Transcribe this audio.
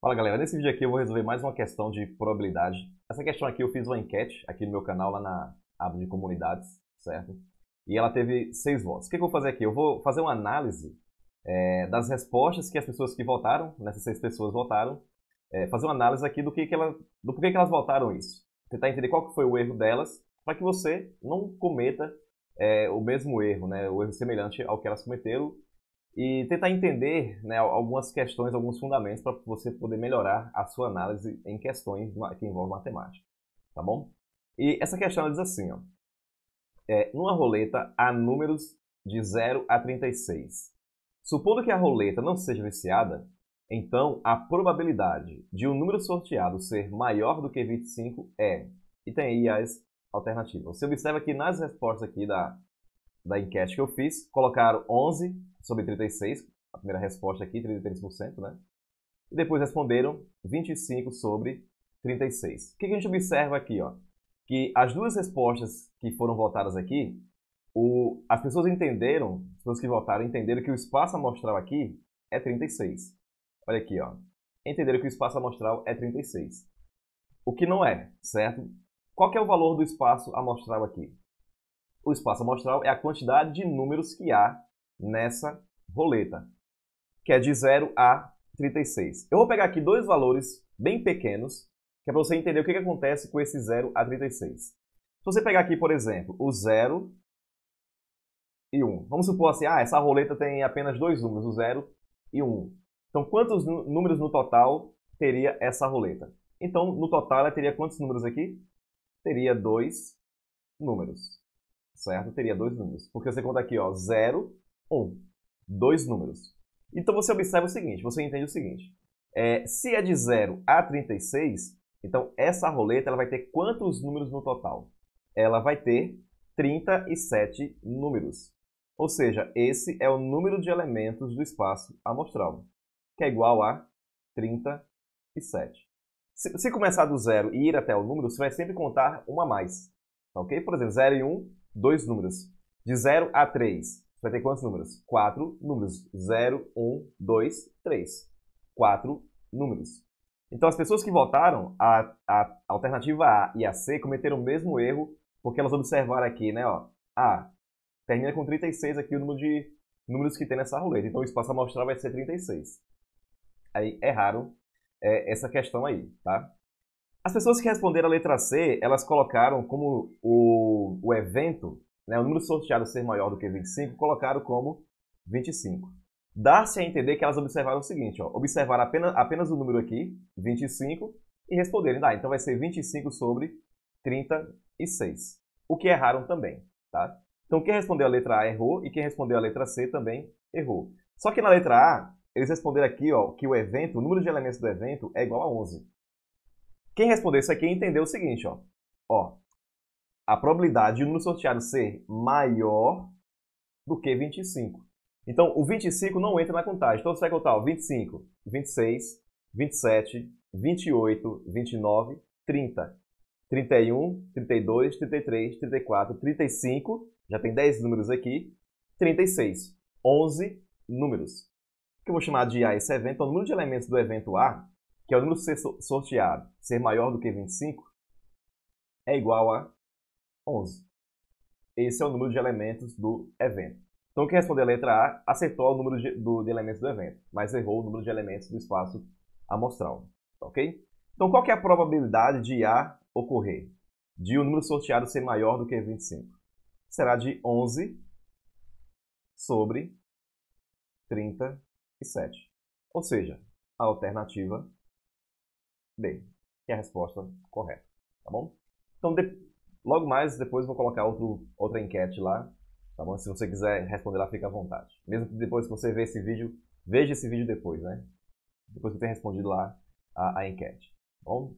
Fala galera, nesse vídeo aqui eu vou resolver mais uma questão de probabilidade. Essa questão aqui eu fiz uma enquete aqui no meu canal, lá na aba de comunidades, certo? E ela teve seis votos. O que, eu vou fazer aqui? Eu vou fazer uma análise é, das respostas que as pessoas que votaram, nessas seis pessoas votaram, é, fazer uma análise aqui do que, que ela, do porquê que elas votaram isso. Tentar entender qual que foi o erro delas, para que você não cometa é, o mesmo erro, né? o erro semelhante ao que elas cometeram e tentar entender né, algumas questões, alguns fundamentos para você poder melhorar a sua análise em questões que envolvem matemática, tá bom? E essa questão diz assim, ó, é, numa roleta há números de 0 a 36. Supondo que a roleta não seja viciada, então a probabilidade de um número sorteado ser maior do que 25 é, e tem aí as alternativas. Você observa que nas respostas aqui da, da enquete que eu fiz, colocaram 11 sobre 36, a primeira resposta aqui, 33%, né? E depois responderam 25 sobre 36. O que a gente observa aqui, ó? Que as duas respostas que foram votadas aqui, o, as pessoas entenderam, as pessoas que votaram entenderam que o espaço amostral aqui é 36. Olha aqui, ó. Entenderam que o espaço amostral é 36. O que não é, certo? Qual é o valor do espaço amostral aqui? O espaço amostral é a quantidade de números que há nessa roleta, que é de 0 a 36. Eu vou pegar aqui dois valores bem pequenos, que é para você entender o que, que acontece com esse 0 a 36. Se você pegar aqui, por exemplo, o 0 e 1. Vamos supor assim, ah, essa roleta tem apenas dois números, o 0 e o 1. Então, quantos números no total teria essa roleta? Então, no total, ela teria quantos números aqui? Teria dois números, certo? Teria dois números. Porque você conta aqui, ó, 0 1. Dois números. Então você observa o seguinte, você entende o seguinte. É, se é de 0 a 36, então essa roleta ela vai ter quantos números no total? Ela vai ter 37 números. Ou seja, esse é o número de elementos do espaço amostral, que é igual a 37. Se, se começar do zero e ir até o número, você vai sempre contar uma a mais. Ok? Por exemplo, 0 e 1, um, dois números. De 0 a 3, você vai ter quantos números? Quatro números. 0, 1, 2, 3. Quatro números. Então, as pessoas que votaram a, a alternativa A e a C cometeram o mesmo erro, porque elas observaram aqui, né? Ó, A termina com 36 aqui o número de números que tem nessa roleta. Então, o espaço amostral vai ser 36. Aí, erraram é, essa questão aí, tá? As pessoas que responderam a letra C, elas colocaram como o, o evento né, o número sorteado ser maior do que 25, colocaram como 25. Dá-se a entender que elas observaram o seguinte, ó, observaram apenas, apenas o número aqui, 25, e responderem, ah, então vai ser 25 sobre 36. O que erraram também, tá? Então quem respondeu a letra A errou e quem respondeu a letra C também errou. Só que na letra A, eles responderam aqui ó, que o evento, o número de elementos do evento é igual a 11. Quem respondeu isso aqui entendeu o seguinte, ó. Ó, a probabilidade de o número sorteado ser maior do que 25. Então, o 25 não entra na contagem. Então, você vai contar ó, 25, 26, 27, 28, 29, 30, 31, 32, 33, 34, 35, já tem 10 números aqui, 36, 11 números. O que eu vou chamar de A esse evento é o número de elementos do evento A, que é o número ser sorteado, ser maior do que 25, é igual a 11. Esse é o número de elementos do evento. Então, quem respondeu a letra A acertou o número de, do, de elementos do evento, mas errou o número de elementos do espaço amostral. Ok? Então, qual é a probabilidade de A ocorrer? De o um número sorteado ser maior do que 25? Será de 11 sobre 37. Ou seja, a alternativa B, que é a resposta correta. Tá bom? Então, de, Logo mais, depois vou colocar outro, outra enquete lá, tá bom? Se você quiser responder lá, fica à vontade. Mesmo que depois que você ver esse vídeo, veja esse vídeo depois, né? Depois que eu tenha respondido lá a, a enquete, tá bom?